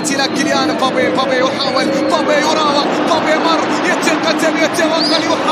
يأتي لك كيليان. بابي بابي يحاول بابي يراوغ بابي مر يتقتل يتوغل يحاول.